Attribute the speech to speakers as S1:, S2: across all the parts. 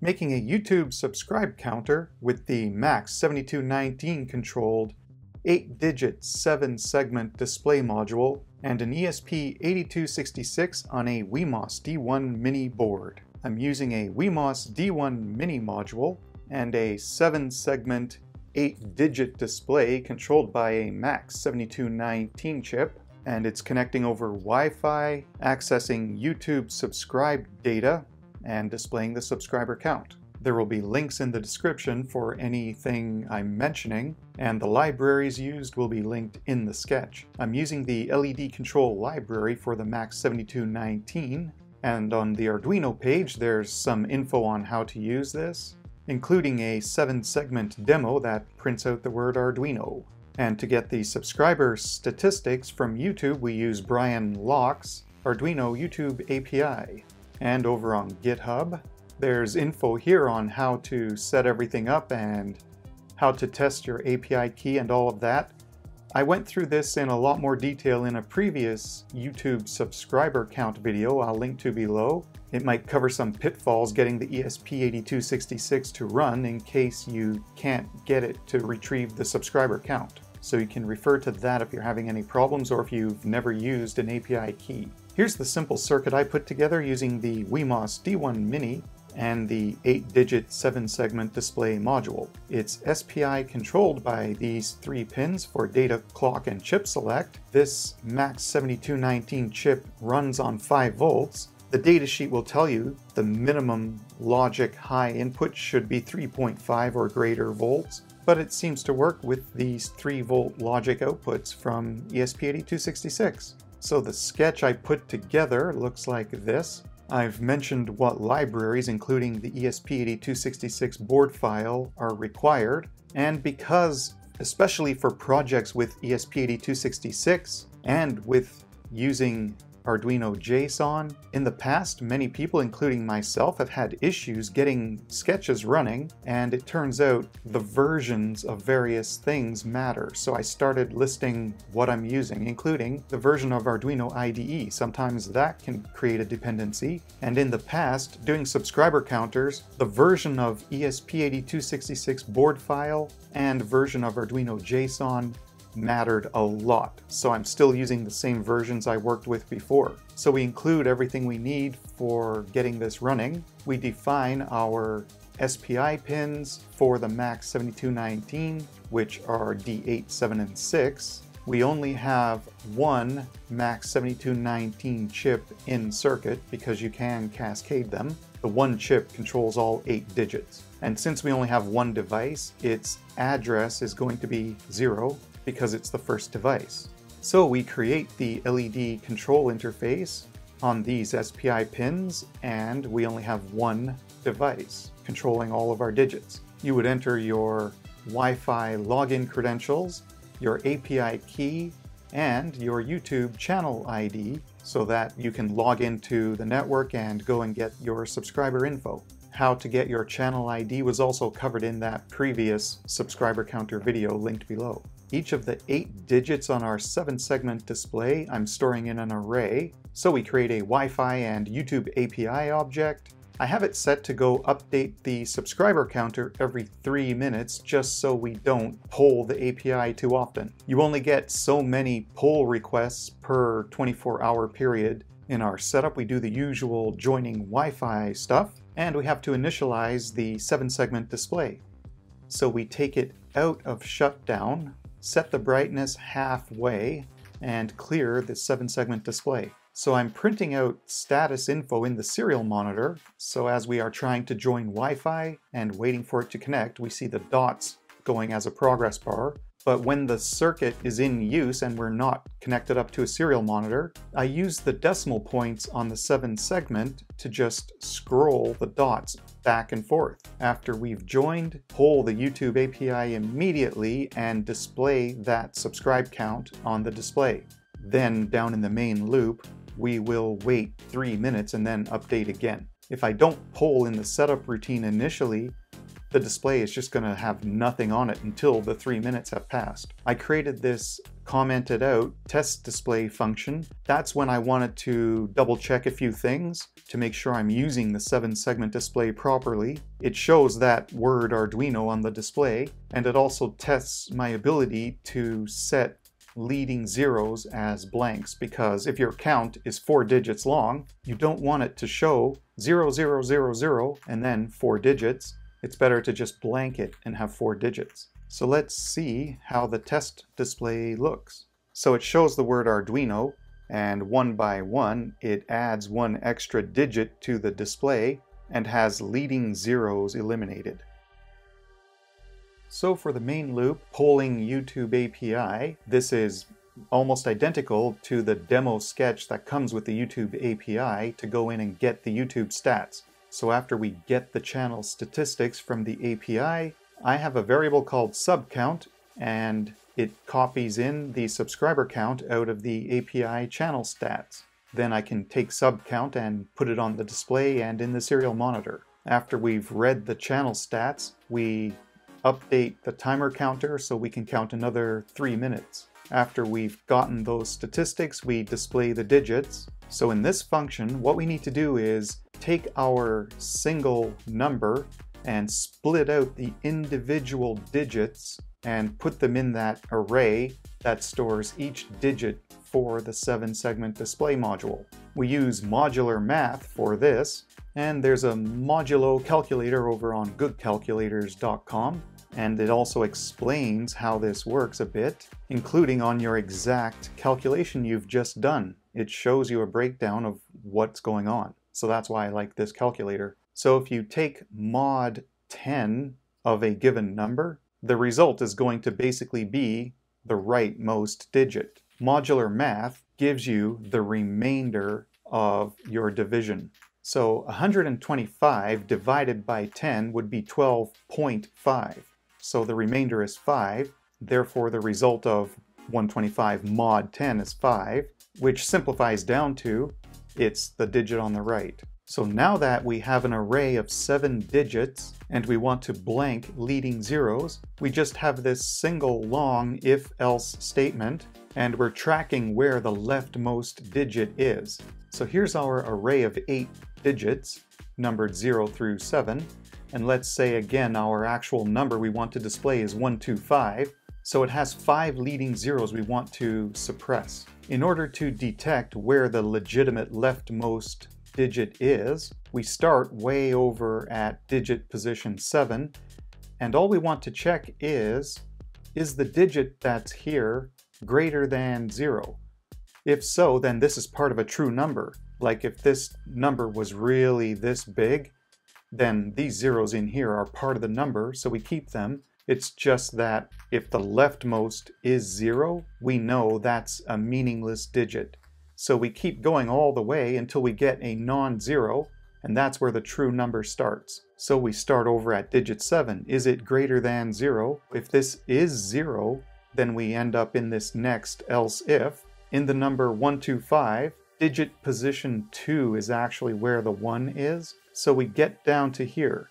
S1: Making a YouTube subscribe counter with the MAX 7219 controlled 8-digit 7-segment display module and an ESP8266 on a WeMOS D1 mini board. I'm using a WeMOS D1 mini module and a 7-segment 8-digit display controlled by a MAX 7219 chip and it's connecting over Wi-Fi, accessing YouTube subscribe data, and displaying the subscriber count. There will be links in the description for anything I'm mentioning, and the libraries used will be linked in the sketch. I'm using the LED control library for the MAX 7219, and on the Arduino page there's some info on how to use this, including a 7-segment demo that prints out the word Arduino. And to get the subscriber statistics from YouTube, we use Brian Lough's Arduino YouTube API. And over on GitHub, there's info here on how to set everything up and how to test your API key and all of that. I went through this in a lot more detail in a previous YouTube subscriber count video I'll link to below. It might cover some pitfalls getting the ESP8266 to run in case you can't get it to retrieve the subscriber count so you can refer to that if you're having any problems or if you've never used an API key. Here's the simple circuit I put together using the WeMOS D1 Mini and the 8-digit 7-segment display module. It's SPI controlled by these three pins for data, clock, and chip select. This MAX 7219 chip runs on 5 volts. The datasheet will tell you the minimum logic high input should be 3.5 or greater volts but it seems to work with these 3 volt logic outputs from ESP8266. So the sketch I put together looks like this. I've mentioned what libraries, including the ESP8266 board file, are required, and because, especially for projects with ESP8266 and with using Arduino JSON. In the past, many people, including myself, have had issues getting sketches running, and it turns out the versions of various things matter. So I started listing what I'm using, including the version of Arduino IDE. Sometimes that can create a dependency. And in the past, doing subscriber counters, the version of ESP8266 board file and version of Arduino JSON mattered a lot, so I'm still using the same versions I worked with before. So we include everything we need for getting this running. We define our SPI pins for the MAX 7219, which are D8, 7, and 6. We only have one MAX 7219 chip in circuit because you can cascade them. The one chip controls all eight digits. And since we only have one device, its address is going to be zero because it's the first device. So we create the LED control interface on these SPI pins and we only have one device controlling all of our digits. You would enter your Wi-Fi login credentials, your API key, and your YouTube channel ID so that you can log into the network and go and get your subscriber info. How to get your channel ID was also covered in that previous subscriber counter video linked below. Each of the eight digits on our seven segment display I'm storing in an array. So we create a Wi-Fi and YouTube API object. I have it set to go update the subscriber counter every three minutes just so we don't poll the API too often. You only get so many poll requests per 24 hour period. In our setup, we do the usual joining Wi-Fi stuff, and we have to initialize the seven segment display. So we take it out of shutdown, set the brightness halfway, and clear the 7-segment display. So I'm printing out status info in the serial monitor, so as we are trying to join Wi-Fi and waiting for it to connect, we see the dots going as a progress bar, but when the circuit is in use and we're not connected up to a serial monitor, I use the decimal points on the 7 segment to just scroll the dots back and forth. After we've joined, pull the YouTube API immediately and display that subscribe count on the display. Then down in the main loop, we will wait 3 minutes and then update again. If I don't poll in the setup routine initially, the display is just going to have nothing on it until the three minutes have passed. I created this commented out test display function. That's when I wanted to double check a few things to make sure I'm using the seven segment display properly. It shows that word Arduino on the display, and it also tests my ability to set leading zeros as blanks because if your count is four digits long, you don't want it to show 0000 and then four digits. It's better to just blank it and have four digits. So let's see how the test display looks. So it shows the word Arduino and one by one it adds one extra digit to the display and has leading zeros eliminated. So for the main loop, polling YouTube API, this is almost identical to the demo sketch that comes with the YouTube API to go in and get the YouTube stats. So after we get the channel statistics from the API, I have a variable called subcount and it copies in the subscriber count out of the API channel stats. Then I can take subcount and put it on the display and in the serial monitor. After we've read the channel stats, we update the timer counter so we can count another three minutes. After we've gotten those statistics, we display the digits. So in this function, what we need to do is take our single number and split out the individual digits and put them in that array that stores each digit for the seven segment display module. We use modular math for this, and there's a modulo calculator over on goodcalculators.com and it also explains how this works a bit, including on your exact calculation you've just done. It shows you a breakdown of what's going on. So that's why I like this calculator. So if you take mod 10 of a given number, the result is going to basically be the rightmost digit. Modular math gives you the remainder of your division. So 125 divided by 10 would be 12.5. So the remainder is 5. Therefore, the result of 125 mod 10 is 5, which simplifies down to it's the digit on the right. So now that we have an array of seven digits and we want to blank leading zeros, we just have this single long if-else statement and we're tracking where the leftmost digit is. So here's our array of eight digits, numbered 0 through 7, and let's say again our actual number we want to display is 125, so it has five leading zeros we want to suppress. In order to detect where the legitimate leftmost digit is, we start way over at digit position 7, and all we want to check is, is the digit that's here greater than 0? If so, then this is part of a true number. Like if this number was really this big, then these zeros in here are part of the number, so we keep them. It's just that if the leftmost is zero, we know that's a meaningless digit. So we keep going all the way until we get a non-zero, and that's where the true number starts. So we start over at digit 7. Is it greater than 0? If this is 0, then we end up in this next else if. In the number 125, digit position 2 is actually where the 1 is. So we get down to here.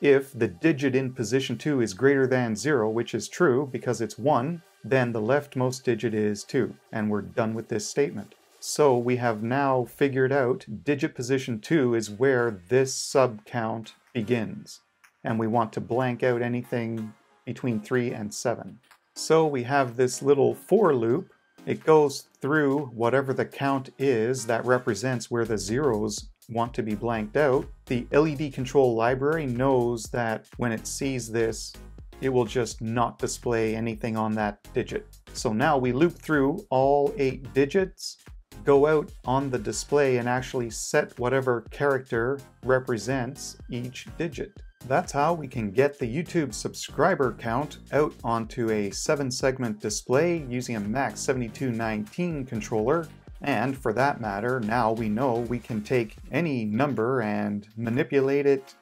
S1: If the digit in position 2 is greater than 0, which is true because it's 1, then the leftmost digit is 2, and we're done with this statement. So we have now figured out digit position 2 is where this subcount begins, and we want to blank out anything between 3 and 7. So we have this little for loop. It goes through whatever the count is that represents where the zeros want to be blanked out, the LED control library knows that when it sees this, it will just not display anything on that digit. So now we loop through all eight digits, go out on the display and actually set whatever character represents each digit. That's how we can get the YouTube subscriber count out onto a 7 segment display using a MAX 7219 controller and for that matter, now we know we can take any number and manipulate it,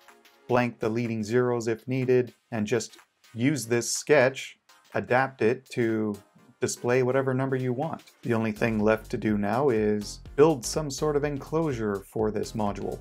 S1: blank the leading zeros if needed, and just use this sketch, adapt it to display whatever number you want. The only thing left to do now is build some sort of enclosure for this module.